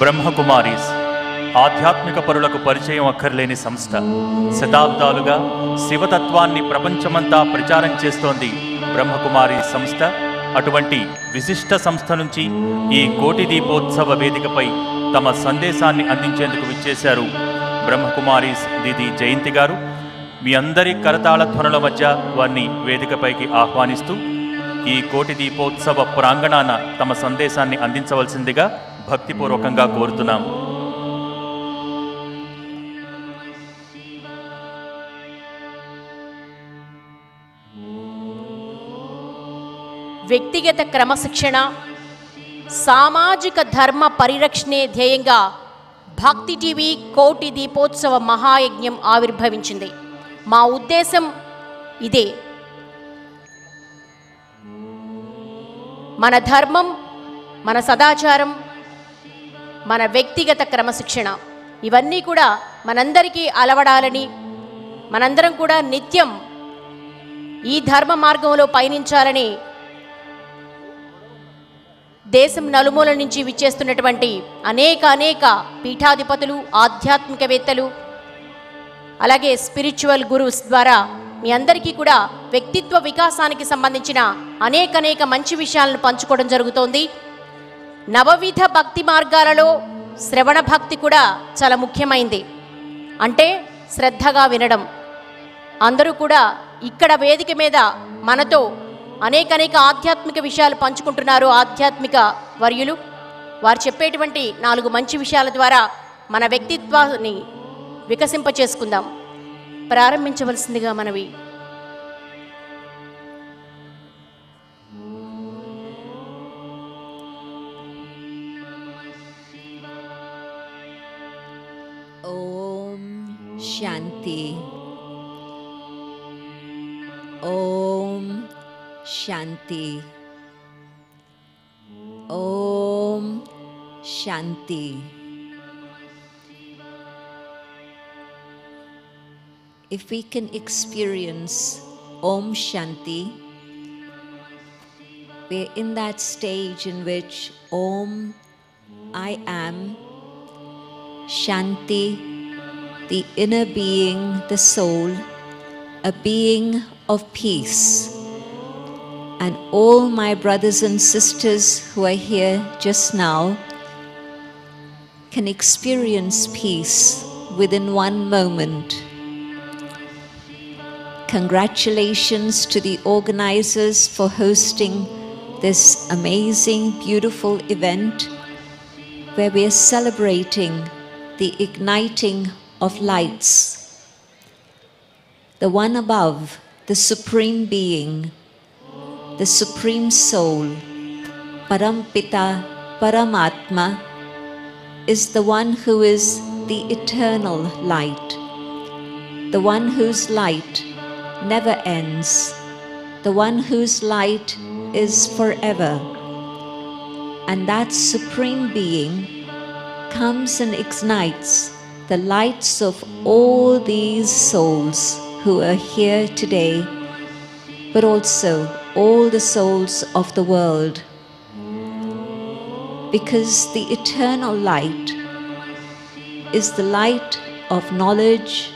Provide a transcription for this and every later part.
బ్రహ్మకుమారీస్ ఆధ్యాత్మిక పరులకు పరిచయం అక్కర్లేని సంస్థ. శతాబ్దాలుగా శివతత్వాన్ని ప్రపంచమంతా ప్రచారం చేస్తోంది బ్రహ్మకుమారి సంస్థ. అటువంటి విశిష్ట సంస్థ నుంచి ఈ కోటి దీపోత్సవ వేదికపై తమ సందేశాన్ని అందించేందుకు విచ్చేశారు బ్రహ్మకుమారీస్ దీది జయంతి గారు. మీ అందరి కరతాళ ధ్వనుల మధ్య వారిని వేదికపైకి ఆహ్వానిస్తూ ఈ కోటి దీపోత్సవ ప్రాంగణాన తమ సందేశాన్ని అందించవలసిందిగా భక్తిపూర్వకంగా కోరుతున్నాం. వ్యక్తిగత క్రమశిక్షణ సామాజిక ధర్మ పరిరక్షణే ధ్యేయంగా భక్తి టీవీ కోటి దీపోత్సవ మహాయజ్ఞం ఆవిర్భవించింది. మా ఉద్దేశం ఇదే. మన ధర్మం మన సదాచారం మన వ్యక్తిగత క్రమశిక్షణ. ఇవన్నీ కూడా మనందరికీ అలవడాలని మనందరం కూడా నిత్యం ఈ ధర్మ మార్గంలో పయనించాలని దేశం నలుమూల నుంచి విచ్చేస్తున్నటువంటి అనేక అనేక పీఠాధిపతులు ఆధ్యాత్మికవేత్తలు అలాగే స్పిరిచువల్ గురుస్ ద్వారా మీ అందరికీ కూడా వ్యక్తిత్వ వికాసానికి సంబంధించిన అనేక అనేక మంచి విషయాలను పంచుకోవడం జరుగుతోంది. నవవిధ భక్తి మార్గాలలో శ్రవణ భక్తి కూడా చాలా ముఖ్యమైంది. అంటే శ్రద్ధగా వినడం. అందరూ కూడా ఇక్కడ వేదిక మీద మనతో అనేక అనేక ఆధ్యాత్మిక విషయాలు పంచుకుంటున్నారు ఆధ్యాత్మిక వర్యులు. వారు చెప్పేటువంటి నాలుగు మంచి విషయాల ద్వారా మన వ్యక్తిత్వాన్ని వికసింపచేసుకుందాం. ప్రారంభించవలసిందిగా మనవి Shanti. Om Shanti. Om Shanti. If we can experience Om Shanti, we're in that stage in which Om, I am, Shanti, the inner being, the soul, a being of peace. And all my brothers and sisters who are here just now can experience peace within one moment. Congratulations to the organizers for hosting this amazing, beautiful event where we are celebrating the igniting of lights. The one above, the Supreme Being, the Supreme Soul, Parampita, Paramatma, is the one who is the eternal light, the one whose light never ends, the one whose light is forever. And that Supreme Being comes and ignites the lights of all these souls who are here today, but also all the souls of the world. Because the eternal light is the light of knowledge,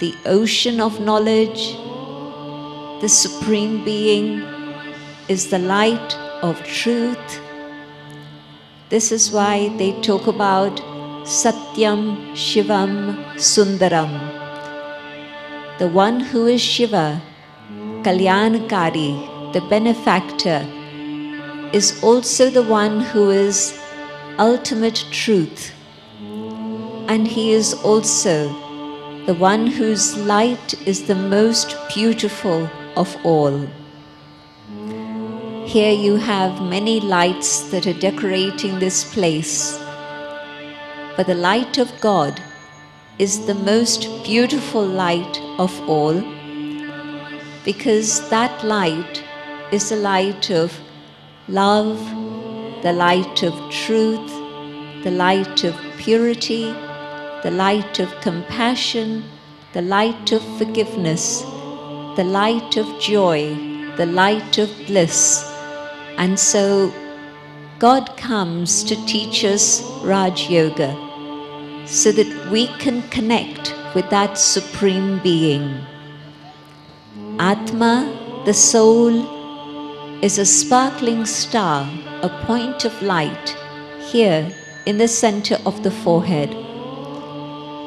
the ocean of knowledge, the Supreme Being is the light of truth. This is why they talk about Satyam Shivam Sundaram. The one who is Shiva, Kalyankari, the benefactor, is also the one who is ultimate truth. And he is also the one whose light is the most beautiful of all. Here you have many lights that are decorating this place. But the light of God is the most beautiful light of all because that light is the light of love, the light of truth, the light of purity, the light of compassion, the light of forgiveness, the light of joy, the light of bliss. And so God comes to teach us Raj Yoga so that we can connect with that Supreme Being. Atma, the soul, is a sparkling star, a point of light here in the center of the forehead.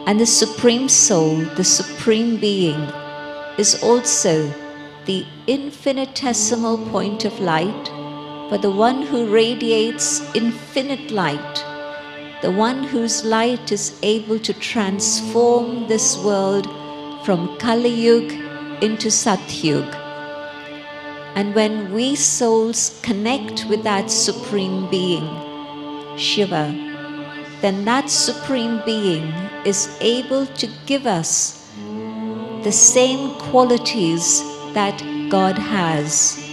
And the Supreme Soul, the Supreme Being, is also the infinitesimal point of light, but the one who radiates infinite light, the one whose light is able to transform this world from Kali Yuga into Satyug. And when we souls connect with that Supreme Being, Shiva, then that Supreme Being is able to give us the same qualities that God has.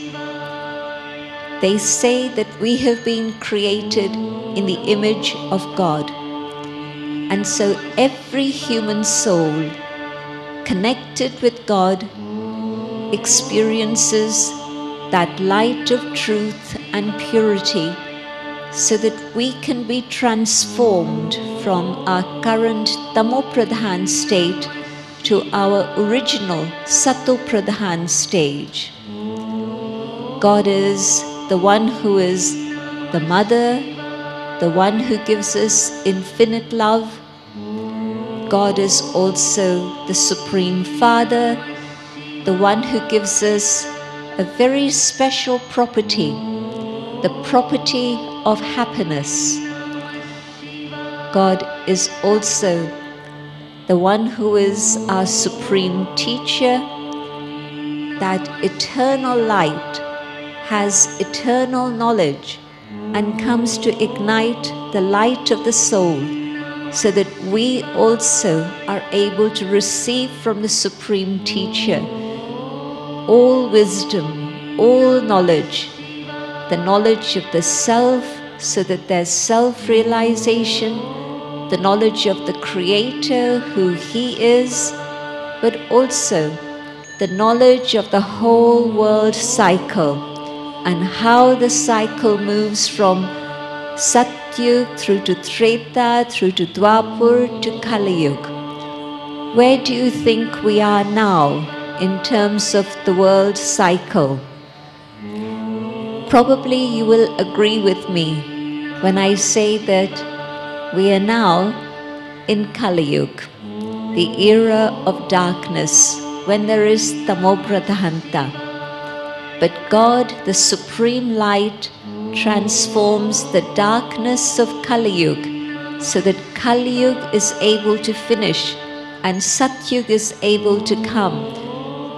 They say that we have been created in the image of God. And so every human soul connected with God experiences that light of truth and purity so that we can be transformed from our current tamopradhan state to our original satopradhan stage. God is the one who is the mother, the one who gives us infinite love. God is also the Supreme Father, the one who gives us a very special property, the property of happiness. God is also the one who is our supreme teacher, that eternal light has eternal knowledge and comes to ignite the light of the soul so that we also are able to receive from the supreme teacher all wisdom, all knowledge, the knowledge of the self so that there's self realization, the knowledge of the Creator, who He is, but also the knowledge of the whole world cycle and how the cycle moves from Satyug through to Treta, through to Dwapar to Kali. Where do you think we are now in terms of the world cycle? Probably you will agree with me when I say that we are now in Kali the era of darkness when there is Tamopradhanta. But God, the Supreme Light, transforms the darkness of Kali Yuga so that Kali Yuga is able to finish and Satyug is able to come.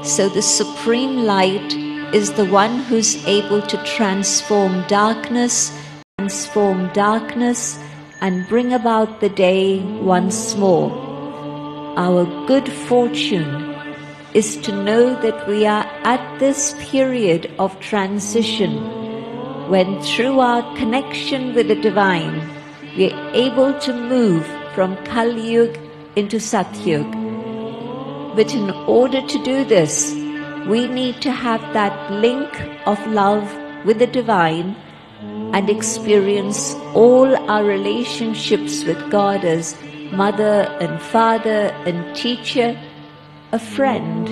So the Supreme Light is the one who's able to transform darkness, transform darkness, and bring about the day once more. Our good fortune is to know that we are at this period of transition when, through our connection with the Divine, we are able to move from Kali Yuga into Satyug. But in order to do this, we need to have that link of love with the divine and experience all our relationships with God as mother and father and teacher, a friend,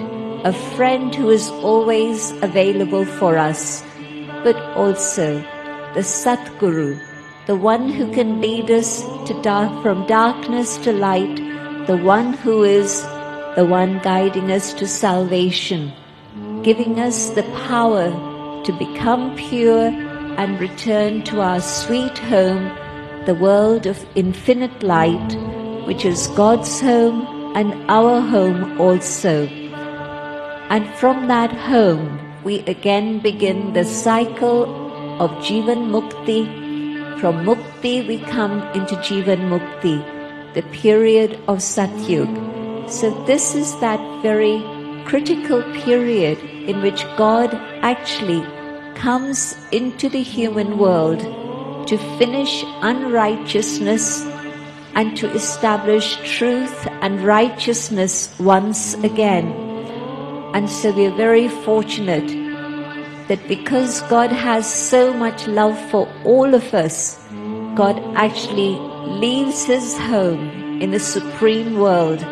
a friend who is always available for us, but also the Satguru, the one who can lead us to dark, from darkness to light, the one who is the one guiding us to salvation giving us the power to become pure and return to our sweet home, the world of infinite light, which is God's home and our home also. And from that home, we again begin the cycle of Jivan Mukti. From Mukti, we come into Jivan Mukti, the period of Satyug. So, this is that very critical period in which God actually comes into the human world to finish unrighteousness and to establish truth and righteousness once again. And so we are very fortunate that because God has so much love for all of us, God actually leaves his home in the supreme world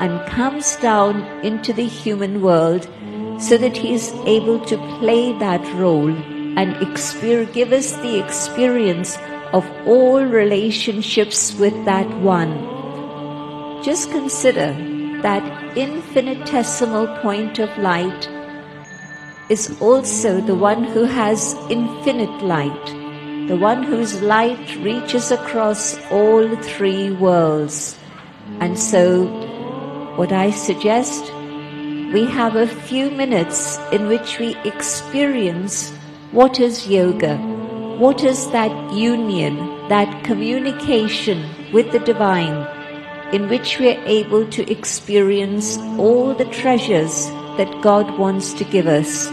and comes down into the human world so that he is able to play that role and give us the experience of all relationships with that one. Just consider that infinitesimal point of light is also the one who has infinite light, the one whose light reaches across all three worlds. And so, what I suggest, we have a few minutes in which we experience what is yoga, what is that union, that communication with the divine, in which we are able to experience all the treasures that God wants to give us.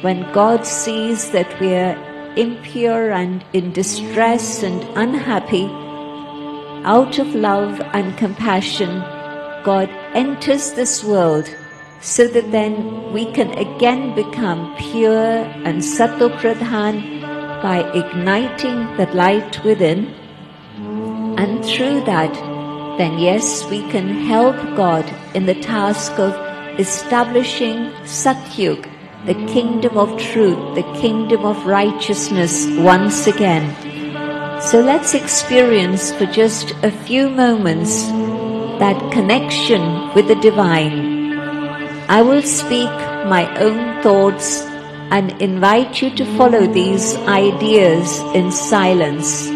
When God sees that we are impure and in distress and unhappy, out of love and compassion, God enters this world so that then we can again become pure and Sattva Pradhan by igniting the light within. And through that, then yes, we can help God in the task of establishing Satyug, the kingdom of truth, the kingdom of righteousness once again. So let's experience for just a few moments that connection with the divine. I will speak my own thoughts and invite you to follow these ideas in silence.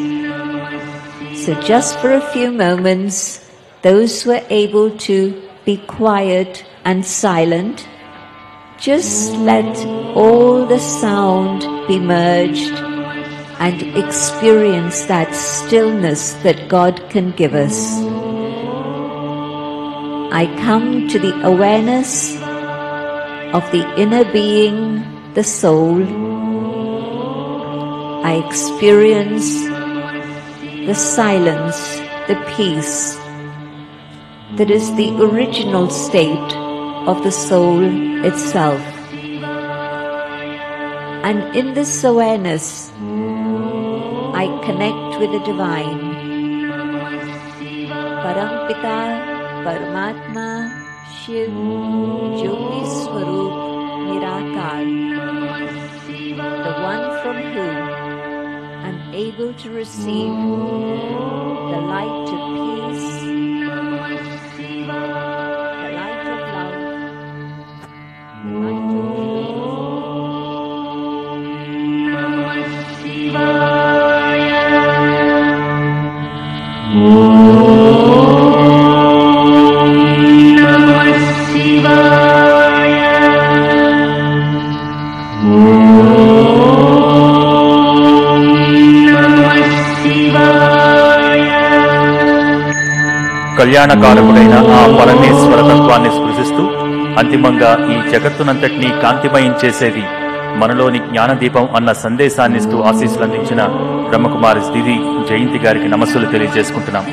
So, just for a few moments, those who are able to be quiet and silent, just let all the sound be merged and experience that stillness that God can give us. I come to the awareness of the inner being, the soul. I experience the silence, the peace that is the original state of the soul itself. And in this awareness, I connect with the divine. Parampita, Paramatma, Shiv, Jyoti Nirakar, able to receive the light of peace, the light of love, the light of truth. కళ్యాణకారకుడైన ఆ పరమేశ్వర తత్వాన్ని స్పృశిస్తూ అంతిమంగా ఈ జగత్తునంతటినీ కాంతిమయం చేసేది మనలోని జ్ఞానదీపం అన్న సందేశాన్నిస్తూ ఆశీస్సులు అందించిన బ్రహ్మకుమారి దిది జయంతి గారికి నమస్సులు తెలియజేసుకుంటున్నాం.